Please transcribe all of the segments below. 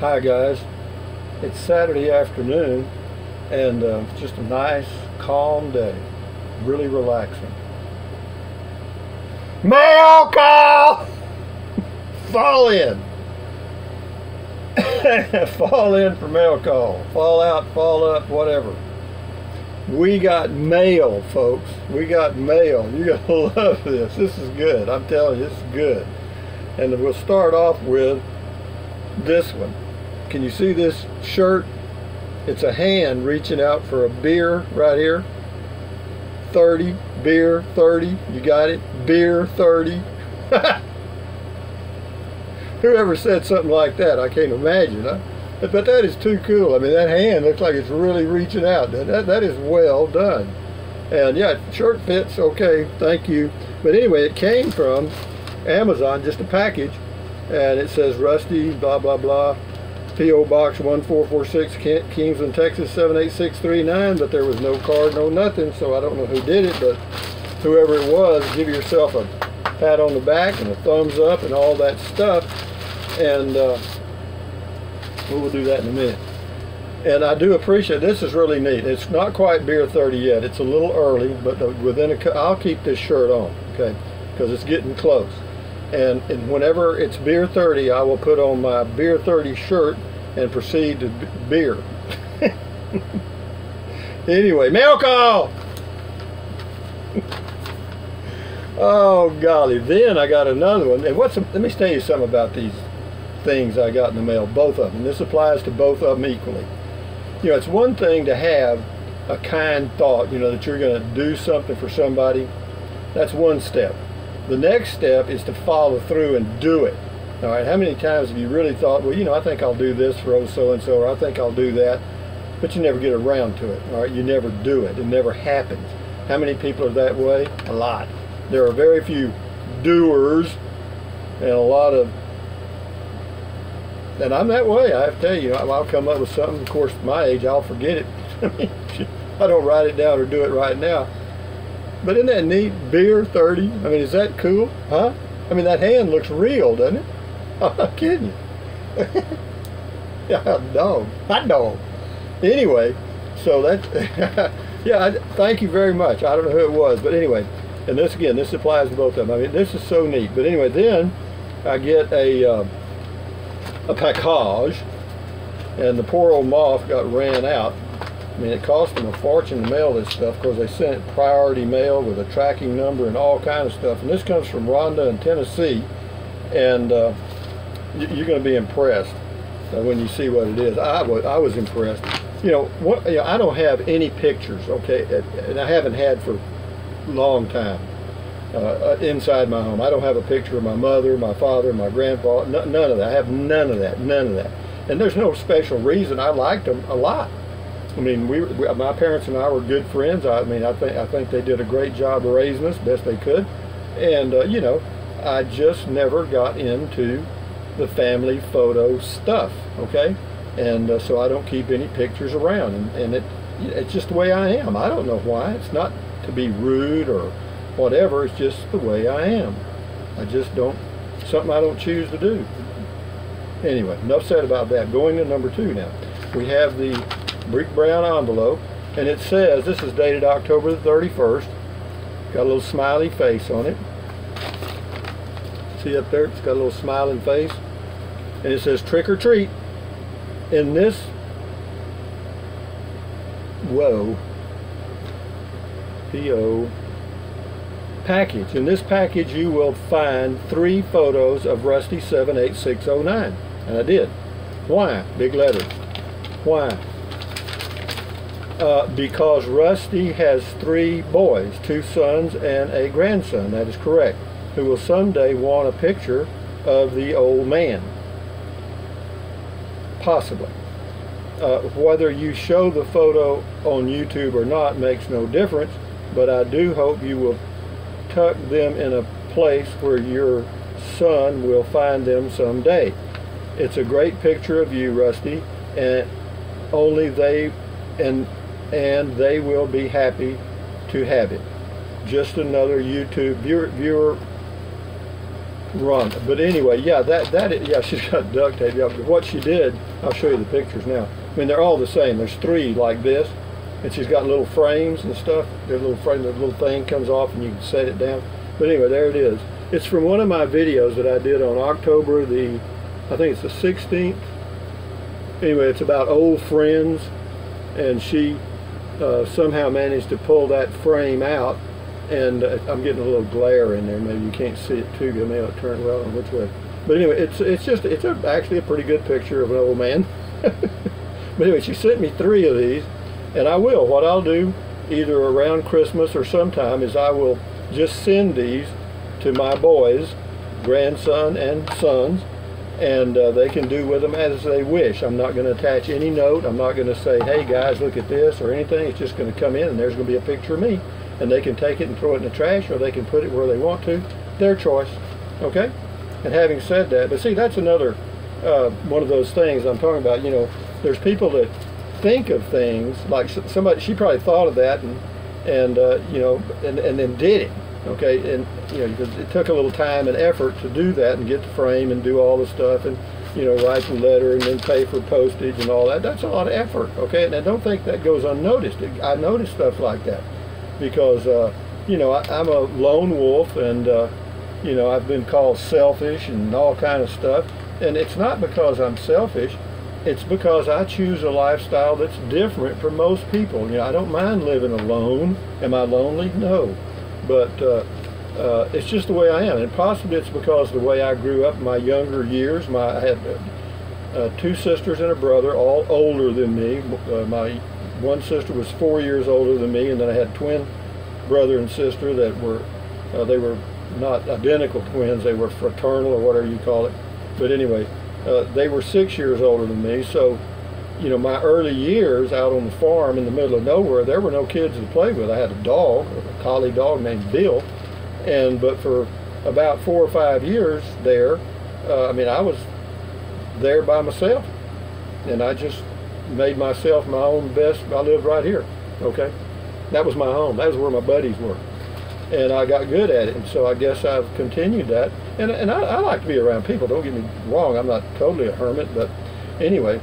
Hi guys, it's Saturday afternoon and uh, just a nice calm day, really relaxing. Mail call! Fall in! fall in for mail call. Fall out, fall up, whatever. We got mail, folks. We got mail. You're going to love this. This is good. I'm telling you, this is good. And we'll start off with this one. Can you see this shirt? It's a hand reaching out for a beer right here. 30, beer, 30. You got it? Beer, 30. Whoever said something like that, I can't imagine. Huh? But that is too cool. I mean, that hand looks like it's really reaching out. That, that is well done. And yeah, shirt fits, okay, thank you. But anyway, it came from Amazon, just a package, and it says Rusty, blah, blah, blah, P.O. Box 1446, Kingsland, Texas 78639, but there was no card, no nothing, so I don't know who did it, but whoever it was, give yourself a pat on the back and a thumbs up and all that stuff. And uh, we'll do that in a minute. And I do appreciate, this is really neat. It's not quite beer 30 yet. It's a little early, but within a, I'll keep this shirt on, okay? Because it's getting close. And, and whenever it's beer 30, I will put on my beer 30 shirt and proceed to beer. anyway, mail call! oh golly, then I got another one. And what's let me tell you something about these things I got in the mail, both of them. This applies to both of them equally. You know, it's one thing to have a kind thought, you know, that you're going to do something for somebody. That's one step. The next step is to follow through and do it. All right, how many times have you really thought, well, you know, I think I'll do this for oh so-and-so, or I think I'll do that, but you never get around to it, all right? You never do it. It never happens. How many people are that way? A lot. There are very few doers and a lot of and I'm that way. I have to tell you, I'll come up with something. Of course, my age, I'll forget it. I don't write it down or do it right now. But isn't that neat? Beer 30. I mean, is that cool? Huh? I mean, that hand looks real, doesn't it? I'm kidding you. yeah, dog. Hot dog. Anyway, so that, yeah, I, thank you very much. I don't know who it was, but anyway, and this again, this applies to both of them. I mean, this is so neat. But anyway, then I get a, uh, a package, and the poor old moth got ran out. I mean, it cost them a fortune to mail this stuff because they sent priority mail with a tracking number and all kind of stuff. And this comes from Rhonda in Tennessee, and uh, you're going to be impressed when you see what it is. I was, I was impressed. You know, what, you know, I don't have any pictures, okay, and I haven't had for a long time uh, uh, inside my home. I don't have a picture of my mother, my father, my grandpa, none of that. I have none of that, none of that. And there's no special reason. I liked them a lot. I mean, we, we my parents and I were good friends. I mean, I think I think they did a great job raising us best they could. And uh, you know, I just never got into the family photo stuff, okay? And uh, so I don't keep any pictures around, and, and it it's just the way I am. I don't know why. It's not to be rude or whatever. It's just the way I am. I just don't something I don't choose to do. Anyway, enough said about that. Going to number two now. We have the brick brown envelope, and it says this is dated October the 31st. Got a little smiley face on it. See up there? It's got a little smiling face. And it says trick or treat. In this, whoa, P-O, package. In this package you will find three photos of Rusty 78609. And I did. Why? Big letters. Why? Uh, because Rusty has three boys, two sons and a grandson, that is correct who will someday want a picture of the old man. Possibly. Uh, whether you show the photo on YouTube or not makes no difference, but I do hope you will tuck them in a place where your son will find them someday. It's a great picture of you, Rusty, and only they and and they will be happy to have it. Just another YouTube viewer, viewer Run. But anyway, yeah, that that yeah, she's got duct tape. Yeah, what she did, I'll show you the pictures now. I mean, they're all the same. There's three like this, and she's got little frames and stuff. The little frame, the little thing comes off, and you can set it down. But anyway, there it is. It's from one of my videos that I did on October the, I think it's the 16th. Anyway, it's about old friends, and she uh, somehow managed to pull that frame out and uh, I'm getting a little glare in there. Maybe you can't see it too good. Maybe I'll turn well on which way. But anyway, it's it's just it's a, actually a pretty good picture of an old man. but anyway, she sent me three of these, and I will. What I'll do, either around Christmas or sometime, is I will just send these to my boys, grandson and sons, and uh, they can do with them as they wish. I'm not going to attach any note. I'm not going to say, hey guys, look at this or anything. It's just going to come in and there's going to be a picture of me and they can take it and throw it in the trash or they can put it where they want to. Their choice. Okay? And having said that, but see, that's another uh, one of those things I'm talking about. You know, there's people that think of things like somebody. She probably thought of that and and uh, you know and and then did it. Okay, and you know because it took a little time and effort to do that and get the frame and do all the stuff and you know write the letter and then pay for postage and all that. That's a lot of effort. Okay, and I don't think that goes unnoticed. I notice stuff like that because uh, you know I, am a lone wolf and uh, you know I've been called selfish and all kind of stuff. And it's not because I'm selfish. It's because I choose a lifestyle that's different from most people. You know I don't mind living alone. Am I lonely? No. But uh, uh it's just the way I am. And possibly it's because the way I grew up in my younger years my I had uh, two sisters and a brother all older than me uh, my one sister was four years older than me, and then I had twin brother and sister that were, uh, they were not identical twins, they were fraternal or whatever you call it. But anyway, uh, they were six years older than me, so you know, my early years out on the farm in the middle of nowhere, there were no kids to play with. I had a dog, a collie dog named Bill, and but for about four or five years there, uh, I mean, I was there by myself, and I just made myself my own best. I lived right here, okay? That was my home. That was where my buddies were. And I got good at it, and so I guess I've continued that. And, and I, I like to be around people, don't get me wrong. I'm not totally a hermit, but anyway,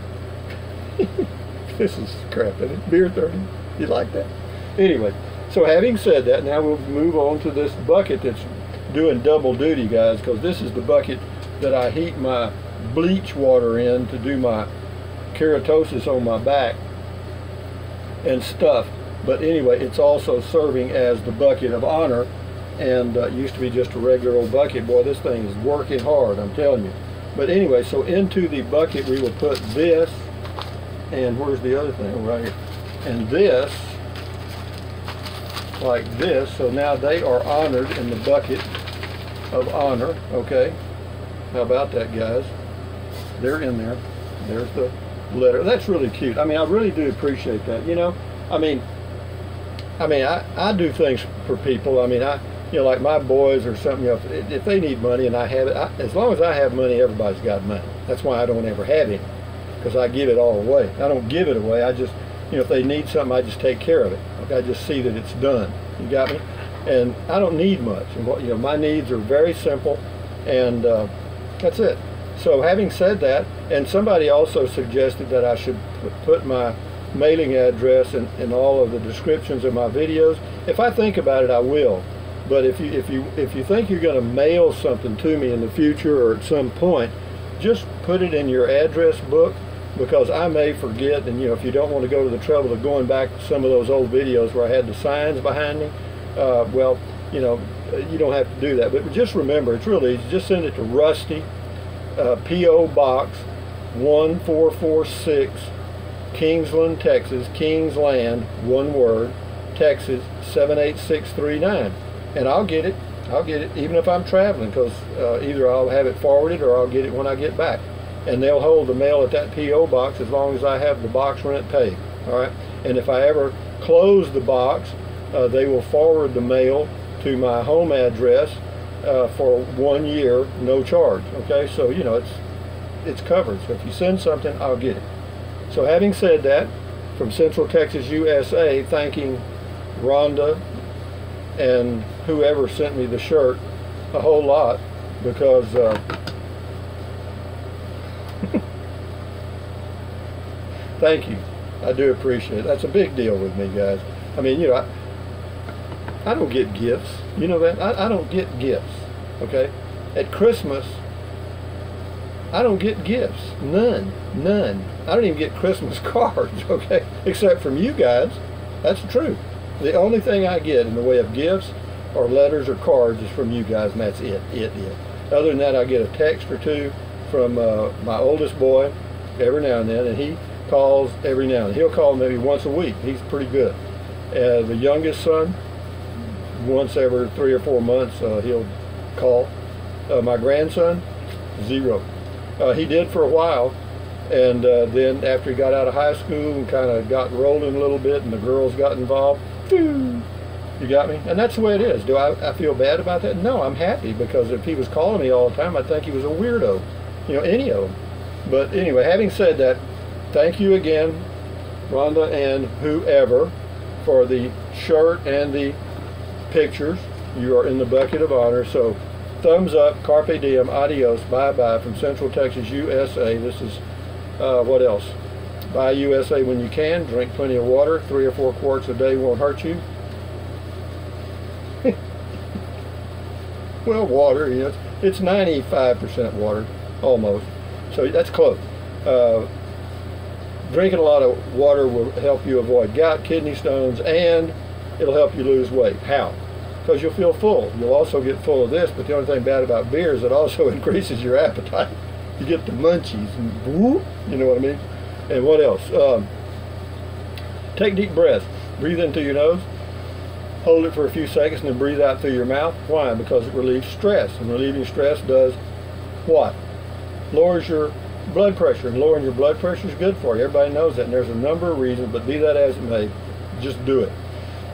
this is crap, isn't it? Beer 30, you like that? Anyway, so having said that, now we'll move on to this bucket that's doing double duty, guys, because this is the bucket that I heat my bleach water in to do my keratosis on my back and stuff. But anyway, it's also serving as the bucket of honor and uh, used to be just a regular old bucket. Boy, this thing is working hard, I'm telling you. But anyway, so into the bucket we will put this, and where's the other thing? Right here. And this, like this. So now they are honored in the bucket of honor, okay? How about that, guys? They're in there. There's the letter. That's really cute. I mean, I really do appreciate that. You know, I mean, I mean, I, I do things for people. I mean, I, you know, like my boys or something, you know, if, if they need money and I have it, I, as long as I have money, everybody's got money. That's why I don't ever have any, because I give it all away. I don't give it away. I just, you know, if they need something, I just take care of it. Okay, I just see that it's done. You got me? And I don't need much. And what, you know, my needs are very simple, and uh, that's it. So having said that, and somebody also suggested that I should put my mailing address in, in all of the descriptions of my videos. If I think about it, I will. But if you if you if you think you're going to mail something to me in the future or at some point, just put it in your address book because I may forget. And you know, if you don't want to go to the trouble of going back to some of those old videos where I had the signs behind me, uh, well, you know, you don't have to do that. But just remember, it's really easy. Just send it to Rusty uh, P.O. Box 1446, Kingsland, Texas, Kingsland, one word, Texas 78639. And I'll get it. I'll get it even if I'm traveling because uh, either I'll have it forwarded or I'll get it when I get back. And they'll hold the mail at that P.O. box as long as I have the box rent paid. All right. And if I ever close the box, uh, they will forward the mail to my home address uh, for one year, no charge. Okay, so you know it's it's covered. So if you send something, I'll get it. So having said that, from Central Texas, USA, thanking Rhonda and whoever sent me the shirt a whole lot. because uh, thank you. I do appreciate it. That's a big deal with me, guys. I mean, you know, I, I don't get gifts. You know that? I, I don't get gifts. Okay? At Christmas, I don't get gifts. None. None. I don't even get Christmas cards, okay? Except from you guys. That's the truth. The only thing I get in the way of gifts or letters or cards is from you guys, and that's it. It, it. Other than that, I get a text or two from uh, my oldest boy every now and then, and he calls every now and then. He'll call maybe once a week. He's pretty good. Uh, the youngest son, once every three or four months, uh, he'll call. Uh, my grandson, zero. Uh, he did for a while, and uh, then after he got out of high school and kind of got rolling a little bit, and the girls got involved, you got me? And that's the way it is. Do I, I feel bad about that? No, I'm happy because if he was calling me all the time, I'd think he was a weirdo. You know, any of them. But anyway, having said that, thank you again, Rhonda and whoever, for the shirt and the pictures. You are in the bucket of honor. So thumbs up, carpe diem, adios, bye-bye from Central Texas, USA. This is, uh, what else? Buy USA when you can. Drink plenty of water. Three or four quarts a day won't hurt you. well, water, you know, it's 95% water, almost. So that's close. Uh, drinking a lot of water will help you avoid gout, kidney stones, and it'll help you lose weight. How? Because you'll feel full. You'll also get full of this, but the only thing bad about beer is it also increases your appetite. You get the munchies, and whoop, you know what I mean? And what else? Um, take deep breaths. Breathe in through your nose. Hold it for a few seconds and then breathe out through your mouth. Why? Because it relieves stress. And relieving stress does what? Lowers your blood pressure. And lowering your blood pressure is good for you. Everybody knows that. And there's a number of reasons, but be that as it may, just do it.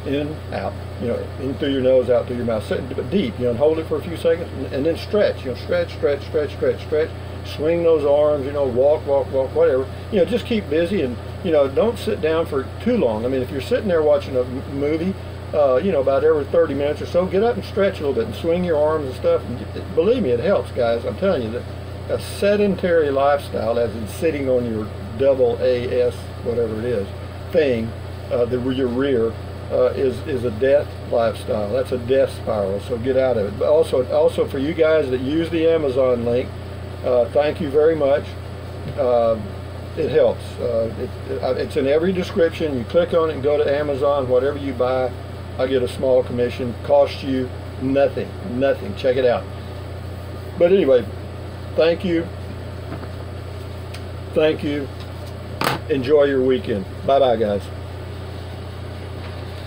In, out. You know, in through your nose, out through your mouth. Sit deep, you know, and hold it for a few seconds and, then stretch. You know, stretch, stretch, stretch, stretch, stretch swing those arms, you know, walk, walk, walk, whatever. You know, just keep busy and, you know, don't sit down for too long. I mean, if you're sitting there watching a movie, uh, you know, about every 30 minutes or so, get up and stretch a little bit and swing your arms and stuff. And get, believe me, it helps, guys. I'm telling you that a sedentary lifestyle, as in sitting on your double AS, whatever it is, thing, uh, the, your rear, uh, is is a death lifestyle. That's a death spiral. So get out of it. But also, also for you guys that use the Amazon link, uh, thank you very much. Uh, it helps. It, it's in every description. You click on it and go to Amazon. Whatever you buy, I get a small commission. Costs you nothing. Nothing. Check it out. But anyway, thank you. Thank you. Enjoy your weekend. Bye-bye, guys.